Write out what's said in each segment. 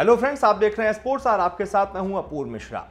Hello friends आप देख रहे हैं स्पोर्ट्स और आपके साथ मैं हूँ Apurva Mishra.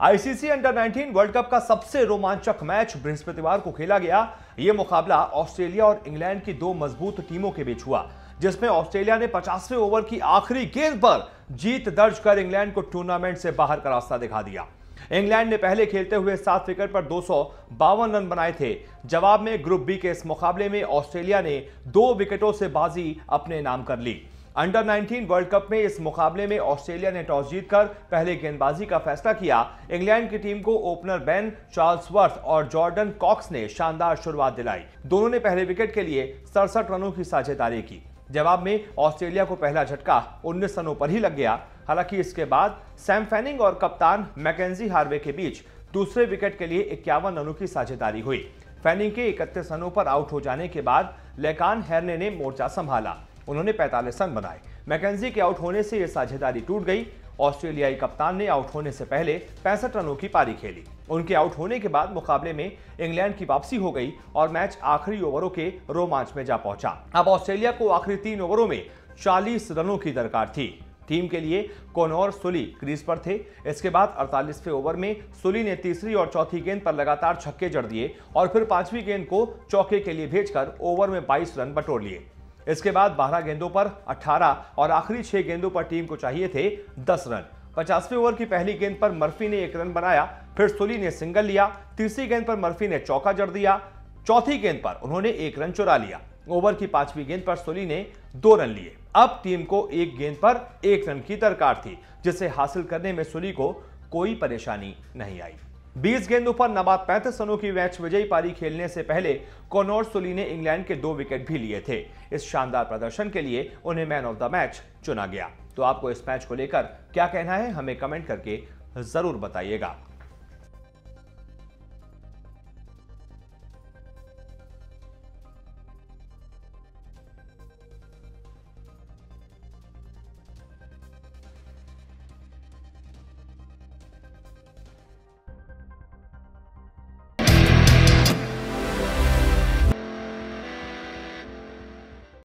ICC under 19 world cup का सबसे रोमांचक मैच बृहस्पतिवार को खेला गया। यह मुकाबला ऑस्ट्रेलिया और इंग्लैंड की दो मज़बूत टीमों के बीच हुआ, जिसमें ऑस्ट्रेलिया ने पचासवें ओवर की आखिरी गेंद पर जीत दर्ज कर इंग्लैंड को टूर्नामेंट से बाहर का रास्ता दिखा दिया। इंग्लैंड ने पहले खेलते हुए सात विकेट पर दो सौ बावन रन बनाए थे। जवाब में ग्रुप बी के इस मुकाबले में ऑस्ट्रेलिया ने दो विकेटों से बाजी अपने नाम कर ली। अंडर 19 वर्ल्ड कप में इस मुकाबले में ऑस्ट्रेलिया ने टॉस जीतकर पहले गेंदबाजी का फैसला किया। इंग्लैंड की टीम को ओपनर बेन चार्ल्सवर्थ और जॉर्डन कॉक्स ने शानदार शुरुआत दिलाई। दोनों ने पहले विकेट के लिए सड़सठ रनों की साझेदारी की। जवाब में ऑस्ट्रेलिया को पहला झटका 19 रनों पर ही लग गया। हालाँकि इसके बाद सैम फैनिंग और कप्तान मैकेजी हार्वे के बीच दूसरे विकेट के लिए इक्यावन रनों की साझेदारी हुई। फैनिंग के इकतीस रनों पर आउट हो जाने के बाद लेकान हेरने ने मोर्चा संभाला। उन्होंने 45 रन बनाए। मैकेजी के आउट होने से यह साझेदारी टूट गई। ऑस्ट्रेलियाई कप्तान ने आउट होने से पहले पैंसठ रनों की पारी खेली। उनके आउट होने के बाद मुकाबले में इंग्लैंड की वापसी हो गई और मैच आखिरी ओवरों के रोमांच में जा पहुँचा। अब ऑस्ट्रेलिया को आखिरी तीन ओवरों में 40 रनों की दरकार थी। टीम के लिए कोनोर, सुली, क्रीज पर थे। इसके बाद 48वें ओवर में सुली ने तीसरी और चौथी गेंद पर लगातार छक्के जड़ दिए और फिर पांचवी गेंद को चौके के लिए भेजकर ओवर में 22 रन बटोर लिए। इसके बाद 12 गेंदों पर 18 और आखिरी छह गेंदों पर टीम को चाहिए थे 10 रन। पचासवें ओवर की पहली गेंद पर मर्फी ने एक रन बनाया, फिर सुली ने सिंगल लिया, तीसरी गेंद पर मर्फी ने चौका जड़ दिया, चौथी गेंद पर उन्होंने एक रन चुरा लिया। ओवर की पांचवी गेंद पर सोली ने दो रन लिए। अब टीम को एक गेंद पर एक रन की दरकार थी जिसे हासिल करने में सोली को कोई परेशानी नहीं आई। 20 गेंदों पर नबाद पैंतीस रनों की मैच विजयी पारी खेलने से पहले कोनोर सुली ने इंग्लैंड के दो विकेट भी लिए थे। इस शानदार प्रदर्शन के लिए उन्हें मैन ऑफ़ द मैच चुना गया। तो आपको इस मैच को लेकर क्या कहना है, हमें कमेंट करके ज़रूर बताइएगा।